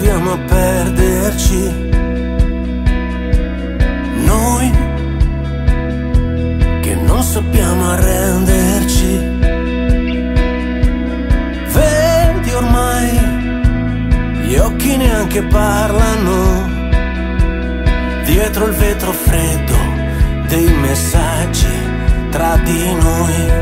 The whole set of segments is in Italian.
proviamo a perderci. Noi che non sappiamo arrenderci. Vedi ormai, gli occhi neanche parlano. Dietro il vetro freddo dei messaggi tra di noi.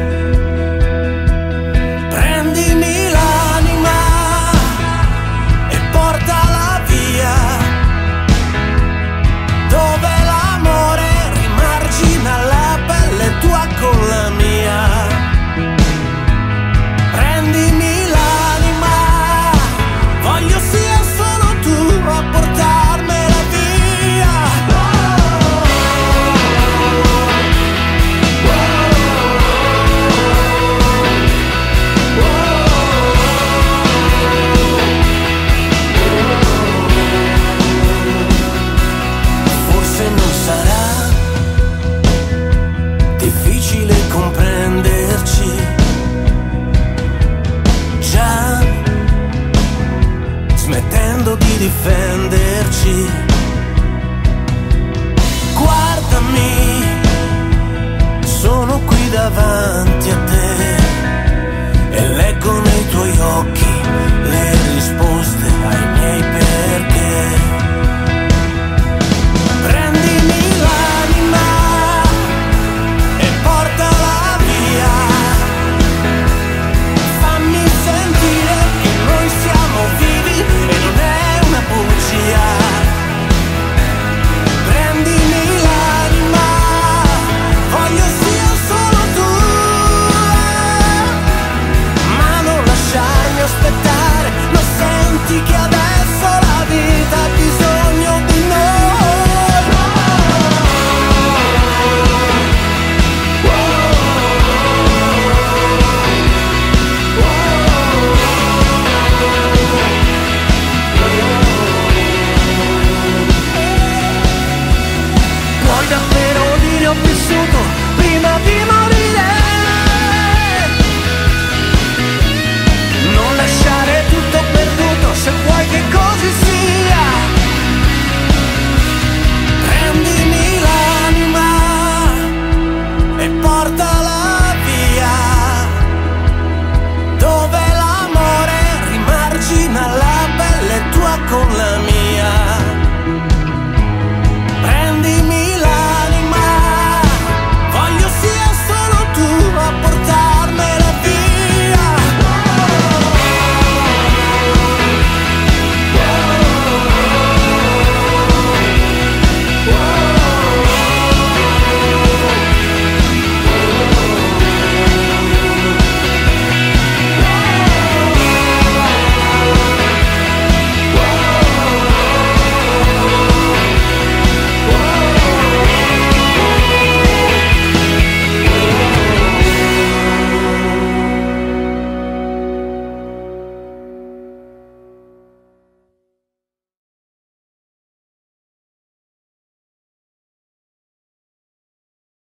aspettare, lo senti che adesso la vita ha bisogno di noi. Wow. Wow. Wow. Ho vissuto prima di morire?